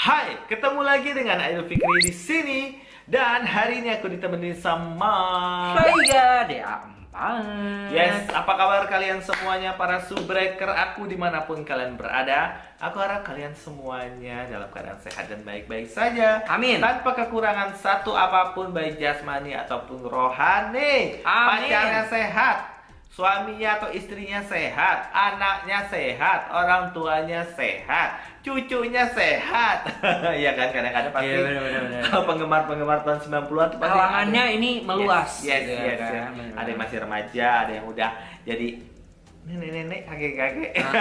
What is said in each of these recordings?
Hai, ketemu lagi dengan Aidil Fikri di sini. Dan hari ini aku ditemenin sama Vega DA4 Yes, apa kabar kalian semuanya? Para subbreaker aku di mana pun kalian berada Aku harap kalian semuanya dalam keadaan sehat dan baik-baik saja. Amin. Tanpa kekurangan satu apa pun baik jasmani ataupun rohani. Amin. Pacarnya sehat Suaminya atau istrinya sehat, anaknya sehat, orang tuanya sehat, cucunya sehat. ya kan kadang-kadang pasti Iya, benar, benar. penggemar-penggemar tahun 90-an tuh pasti Kalangannya ini meluas Yes, yes, gitu yes, kan, yes. benar. Ada yang masih remaja, ada yang udah jadi nenek-nenek, kakek-kakek. Ah,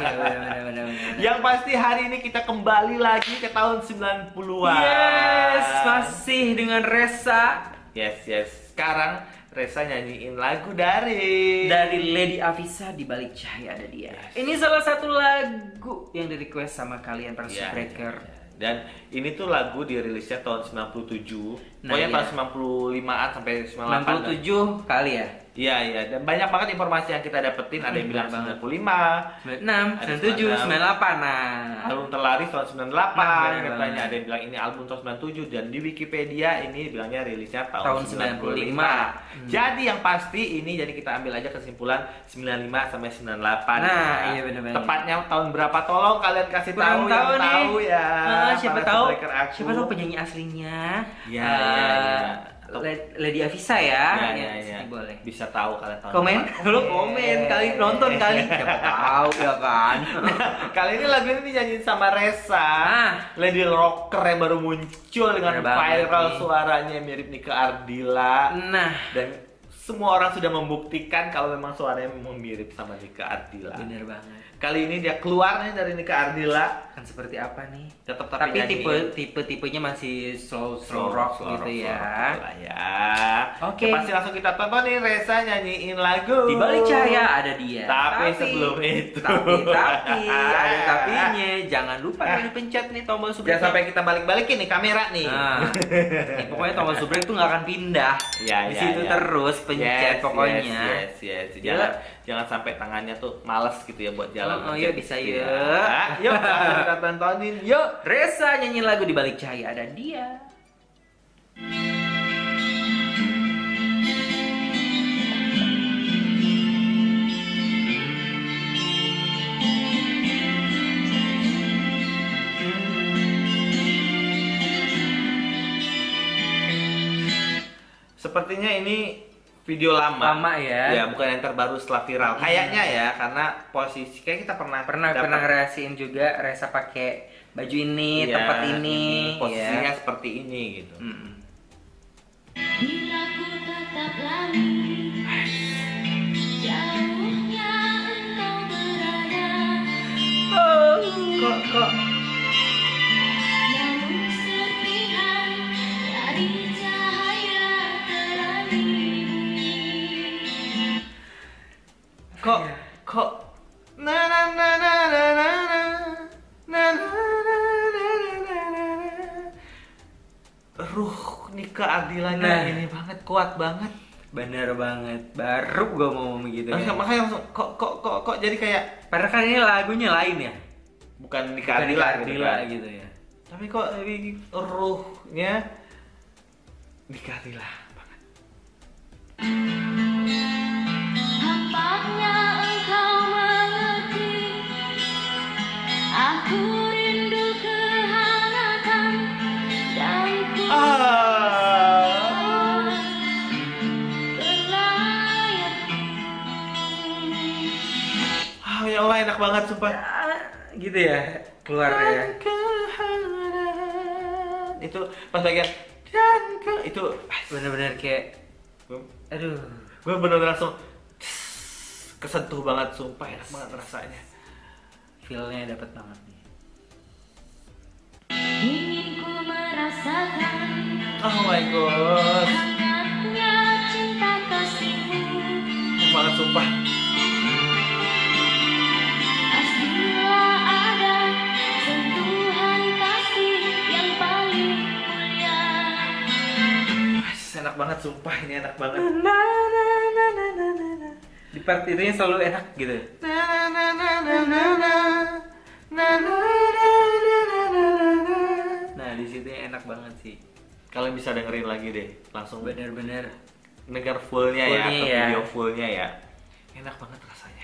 iya. Yang pasti hari ini kita kembali lagi ke tahun 90-an. Yes, masih dengan Resa Yes, yes. Sekarang Resa nyanyiin lagu dari dari Lady Avisa di balik cahaya ada dia. Yes. Ini salah satu lagu yang di request sama kalian para Iya, subbreaker. iya, iya. Dan ini tuh lagu dirilisnya tahun 97. Nah, Pokoknya iya. tahun 95-an sampai 98. 97 kali ya. Iya, iya. Dan banyak banget informasi yang kita dapetin. Ada yang Hmm, bilang benar 95. 96, Ada 97, 98 nah. Album terlaris tahun 98 Nah, katanya ada yang bilang ini album tahun 97 dan di Wikipedia ini bilangnya rilisnya tahun, Tahun 95. 95. Hmm. Jadi yang pasti ini jadi kita ambil aja kesimpulan 95 sampai 98. Nah, ya. iya benar-benar. Tepatnya tahun berapa tolong kalian kasih Kurang tahu tahu yang nih. tahu ya. Ah, siapa tahu? Siapa tahu penyanyi aslinya? Iya, eh, iya, iya. Le- Lady Avisa Iya, ya. iya, Ya, iya. sini boleh. Bisa tahu kalian tahun Komen, lu komen kali nonton kali siapa tahu ya kan. Kali ini lagu ini dinyanyiin sama Resa Ah. Lady Rocker yang baru muncul dengan viral nih. suaranya mirip Nika Ardila Nah, Dan semua orang sudah membuktikan kalau memang suaranya memang mirip sama Nika Ardila bener banget. Kali ini dia keluar nih dari Nika Ardila Kan seperti apa nih? Tetap Tapi, tapi, tipe tipe tipenya masih slow slow rock slow gitu rock, ya. slow rock lah ya Oke. Ya, Pasti langsung kita tonton nih Resa nyanyiin lagu Di balik cahaya ada dia. Tapi sebelum itu. Tapi tapi ada tapinya. Jangan lupa Ah. dipencet nih tombol subscribe. Jangan sampai kita balik-balikin nih kamera nih Nah, nih, pokoknya tombol subscribe itu nggak akan pindah. Ya, Di ya, situ ya. terus pencet Yes, pokoknya. Yes, yes, yes. Jangan, jangan sampai tangannya tuh males gitu ya buat jalan. Oh, oh, pencet yuk, bisa, yuk. ya. Yuk, kita tontonin. Yuk. Resa nyanyi lagu di balik cahaya ada dia. Sepertinya ini video lama. Lama ya. Ya, bukan yang terbaru setelah viral. Kayaknya ya, karena posisi kayak kita pernah Pernah dapat- pernah ngerasain juga Resa pakai baju ini, Iya, tempat ini, posisinya ya. seperti ini gitu. Mm-mm. Bila ku tetap lari Jauhnya engkau berada Kok kok kok kok na na na na na na na na na na na na na na ruh Nika Ardilanya Nah. ini banget kuat banget Bener banget. Baru gua mau ngomong gitu. Makanya- ya. makanya langsung kok kok kok kok jadi kayak Padahal kan ini lagunya lain ya. bukan Ardila, Ardila gitu, kan. gitu ya. tapi kok ruhnya Nika Ah, gitu ya keluar ya. Itu pas bagian dan ke itu Bener-bener kayak gue aduh. bener-bener langsung kesentuh banget sumpah enak banget rasanya Feel-nya dapet banget nih. Oh my god banget sumpah banget sumpah ini enak banget na, na, na, na, na, na, na. di part ini selalu enak gitu nah di situ enak banget sih kalian bisa dengerin lagi deh langsung bener-bener negar fullnya full ya, ya. video fullnya ya enak banget rasanya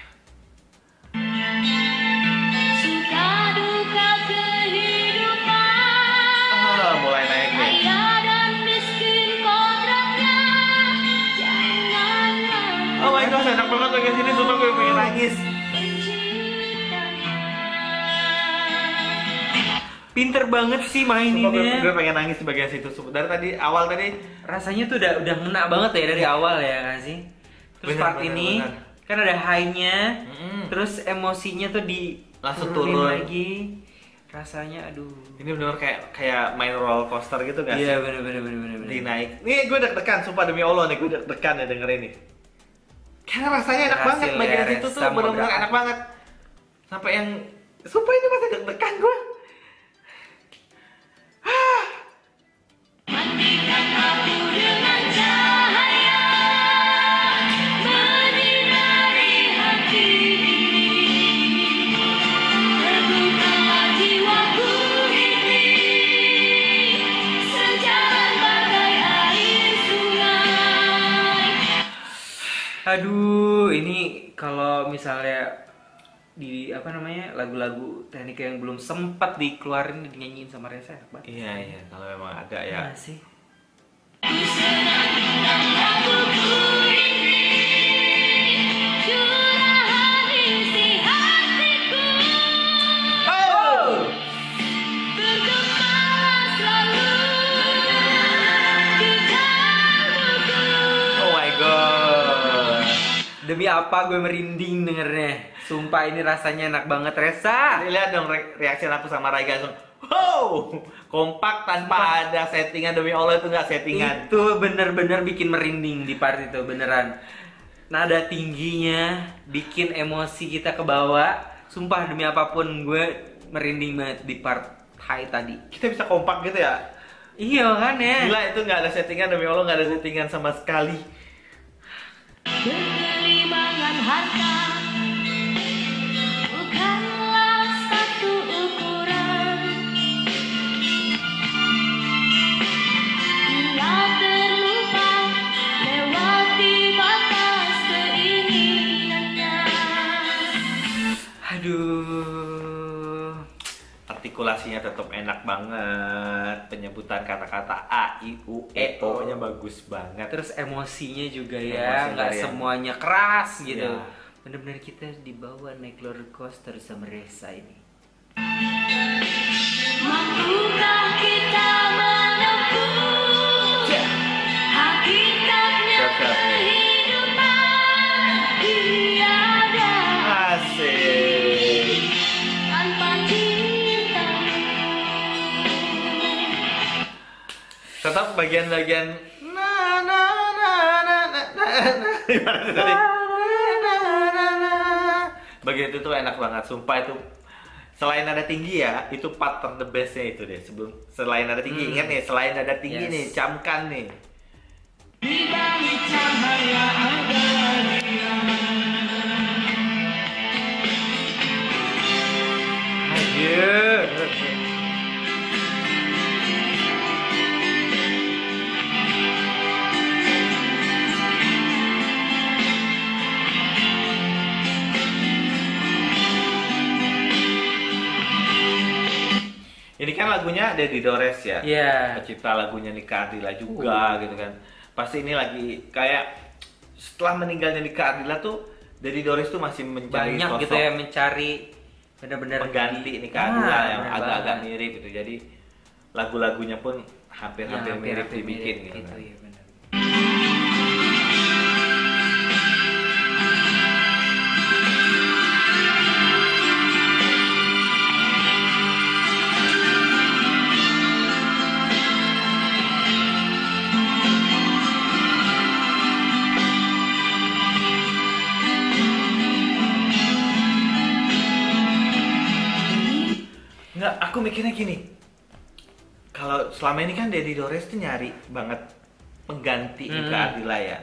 Oh my god, enak banget bagian sini, sumpah gue pengen nangis. pinter banget sih Sumpah gue, maininnya. gue pengen nangis di bagian situ. Dari tadi awal tadi Rasanya tuh udah udah ngena banget ya dari awal ya kan sih. Terus Bener, part bener, ini bener. kan ada high-nya, Mm-mm. terus emosinya tuh di Langsung turun. lagi. Rasanya aduh. ini bener kayak kayak main roller coaster gitu gak sih? Iya bener bener bener. bener. Dinaik. Nih gue deg-degan, sumpah demi Allah nih gue deg-degan ya denger ini. Karena rasanya enak banget ya, bagian situ tuh Modraka. enak banget. Sampai yang sumpah ini masih deg-degan gue. Aduh, ini kalau misalnya di apa namanya lagu-lagu teknik yang belum sempat dikeluarin dinyanyiin sama Reza enak banget. Iya iya, kalau memang ada Iya ya. sih. Demi apa gue merinding dengernya. Sumpah ini rasanya enak banget Reza. Lihat dong re- reaksi aku sama Raiga langsung. Wow, kompak tanpa ada settingan demi Allah itu nggak settingan. Itu bener-bener bikin merinding di part itu beneran. Nada tingginya bikin emosi kita ke bawah. Sumpah demi apa pun gue merinding banget di part high tadi. Kita bisa kompak gitu ya. Iya kan ya. Gila itu nggak ada settingan demi Allah nggak ada settingan sama sekali. Berkelimangan harta Artikulasinya tetap enak banget. Penyebutan kata-kata A, I, U, E, O-nya bagus banget. Terus emosinya juga ya, nggak yang- semuanya keras gitu. Iya. Bener-bener kita dibawa naik roller coaster sama Reza ini. Mampukah bagian-bagian na na na na na na na. Gimana sih tadi? Na. Bagian itu tuh enak banget, sumpah itu selain ada tinggi ya, itu part ter the bestnya itu deh. Sebelum selain ada tinggi, Hmm. ingat nih, selain ada tinggi Yes. nih, camkan nih. Aduh. Lagunya Dedi Dores ya. Iya. Pencipta lagunya Nika Ardila juga gitu kan. Pasti ini lagi kayak setelah meninggalnya Nika Ardila tuh Dedi Dores tuh masih mencari Banyak sosok gitu ya mencari bener-bener pengganti Nika Ardila Ah, yang agak-agak mirip gitu. Jadi lagu-lagunya pun hampir-hampir Ya, mirip hampir-hampir dibikin mirip gitu. kan. ya bener. Aku mikirnya gini. Kalau selama ini kan Dedi Dores tuh nyari banget pengganti Hmm. Nika Ardila ya.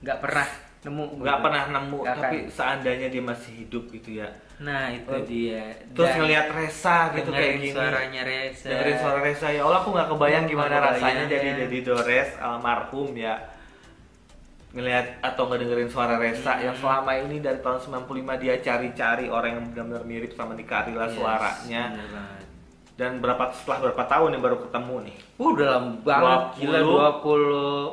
nggak pernah nemu nggak gitu. pernah nemu Nggak tapi akan. seandainya dia masih hidup gitu ya nah itu Oh. dia terus Dan ngelihat Resa gitu kayak dengerin gini suaranya Reza dengerin suara Resa ya Allah aku nggak kebayang Oh, gimana rasanya jadi ya. jadi Dores almarhum ya ngelihat atau ngedengerin suara Resa Hmm. yang selama ini dari tahun 95 dia cari-cari orang yang benar-benar mirip sama Nika Rila Yes, suaranya. Dan berapa setelah berapa tahun yang baru ketemu nih Uh, udah lama banget 20. gila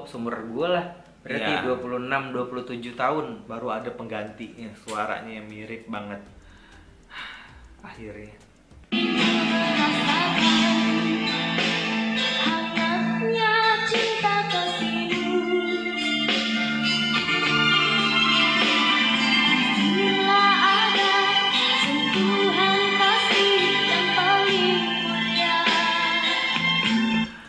20 sumber gua lah. Berarti Iya. 26 27 tahun. baru ada penggantinya suaranya yang mirip banget akhirnya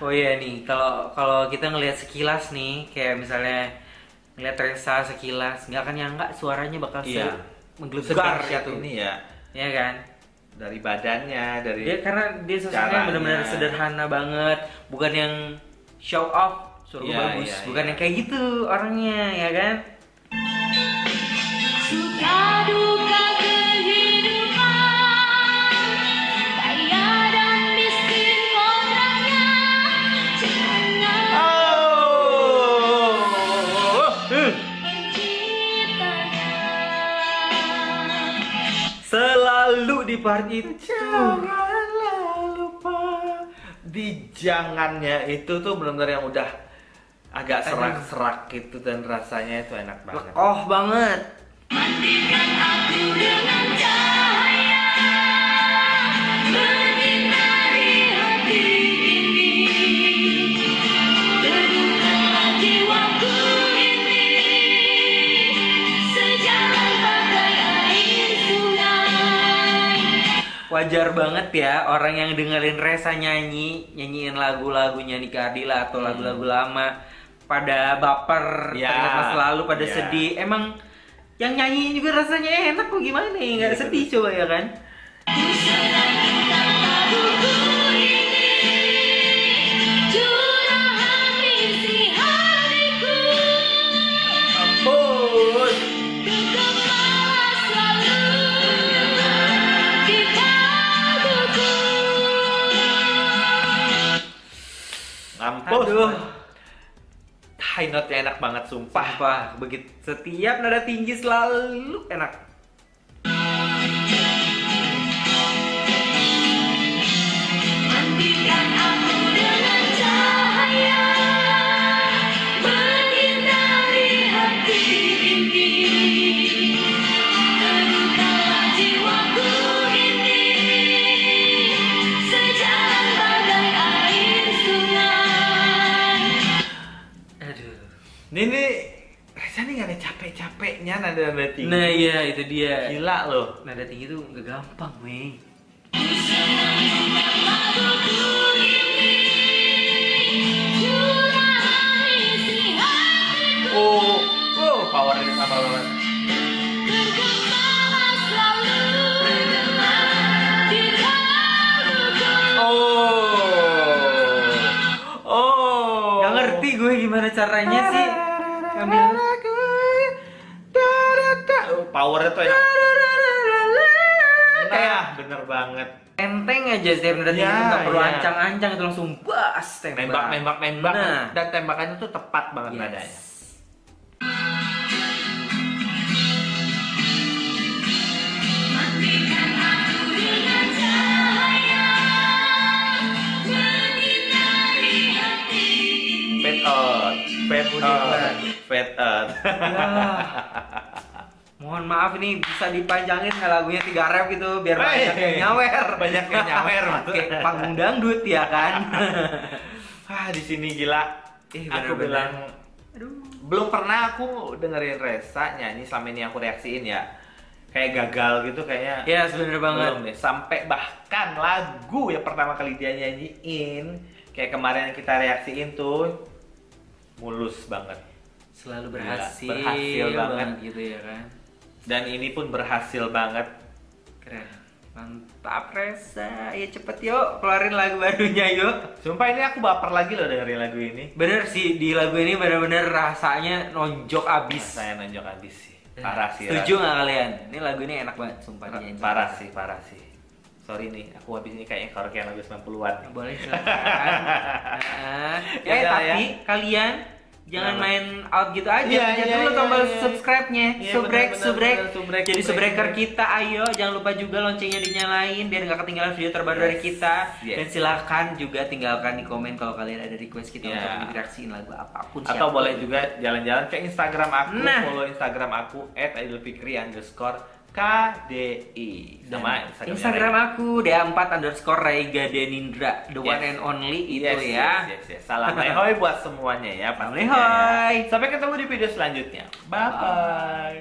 Oh iya nih, kalau kalau kita ngelihat sekilas nih, kayak misalnya ngelihat Reza sekilas, nggak akan nyangka suaranya bakal se Iya. menggelegar gitu. ini ya Ya kan? dari badannya dari Dia karena dia sosoknya benar-benar sederhana banget, bukan yang show off, suruh Iya, bagus, iya, bukan iya. yang kayak gitu orangnya, ya kan? Suka duka part itu. Janganlah lupa di jangannya itu tuh benar-benar yang udah agak serak-serak gitu dan rasanya itu enak banget. Oh banget. Mandikan aku dengan cahaya Wajar banget ya orang yang dengerin Reza nyanyi, nyanyiin lagu-lagunya Nika Ardila atau lagu-lagu lama pada baper, Ya, teringat masa lalu, pada ya. sedih. Emang yang nyanyi juga rasanya enak kok gimana ya? Nggak Iya, sedih coba ya kan? High note-nya enak banget sumpah. Sumpah, begitu setiap nada tinggi selalu enak. Nah iya itu dia. Gila loh. Nada tinggi tuh nggak gampang, hatiku Oh, oh, powernya sama banget. Oh. Oh. Gak ngerti gue gimana caranya sih Powernya tuh enak. Nah, bener banget. enteng aja setiap nada tinggi Ya, tuh nggak perlu ya. ancang-ancang itu langsung bas tembak. Nembak, nembak, nembak. Nah. Dan tembakannya tuh tepat banget Yes. nadanya. Fade out, fade Udah, out, fade out. Mohon maaf ini bisa dipanjangin nggak lagunya tiga rap gitu biar banyak yang nyawer. Banyak yang nyawer. Kayak panggung dangdut ya kan. Ah, di sini gila. Ih, aku bener-bener. bilang Aduh. belum pernah aku dengerin Reza nyanyi selama ini aku reaksiin ya. Kayak gagal gitu kayaknya. Ya sebenernya banget. Belum deh. Sampai bahkan lagu yang pertama kali dia nyanyiin kayak kemarin yang kita reaksiin tuh mulus banget. Selalu Gila, berhasil, berhasil banget. gitu ya kan. Dan ini pun berhasil banget. Keren. Mantap Reza, ya cepet yuk keluarin lagu barunya yuk. Sumpah ini aku baper lagi loh dengerin lagu ini. Bener sih di lagu ini bener-bener rasanya nonjok abis. Saya nonjok habis sih. Parah sih. Setuju nggak kalian? Ini lagu ini enak banget, sumpah Pa- dinyanyi. Parah sih, parah sih. Sorry nih, aku habis ini kayaknya karaokean lagu 90-an. nih. Boleh silakan. Nah, Ya eh udah, tapi kalian jangan main out gitu aja. Pencet iya, dulu tombol iya. subscribe-nya. Iya, subrek, subrek. Jadi subrek, subreker subrek. kita, ayo jangan lupa juga loncengnya dinyalain biar nggak ketinggalan video terbaru Yes, dari kita. yes. Dan silakan juga tinggalkan di komen kalau kalian ada request kita Iya. untuk direaksiin lagu apa pun. Atau siapa pun. boleh juga jalan-jalan ke Instagram aku, Nah. follow Instagram aku @aidilfikri underscore KDI sama Dan Instagramnya Instagram Rega. aku D4 underscore Raiga Denindra The one Yes. and only itu Yes, ya yes, yes, yes. Salam lehoy buat semuanya ya. Salam pastinya ya. Sampai ketemu di video selanjutnya. Bye bye.